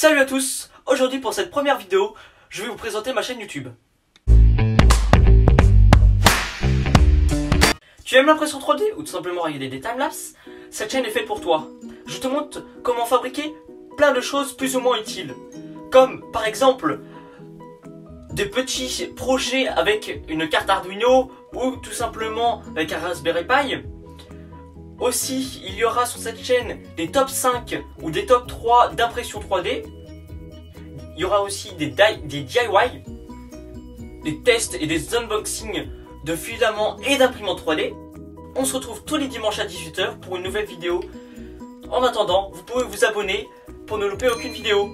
Salut à tous Aujourd'hui pour cette première vidéo, je vais vous présenter ma chaîne YouTube. Tu aimes l'impression 3D ou tout simplement regarder des timelapses? Cette chaîne est faite pour toi. Je te montre comment fabriquer plein de choses plus ou moins utiles. Comme par exemple des petits projets avec une carte Arduino ou tout simplement avec un Raspberry Pi. Aussi, il y aura sur cette chaîne des top 5 ou des top 3 d'impression 3D. Il y aura aussi des, DIY, des tests et des unboxings de filaments et d'imprimantes 3D. On se retrouve tous les dimanches à 18h pour une nouvelle vidéo. En attendant, vous pouvez vous abonner pour ne louper aucune vidéo.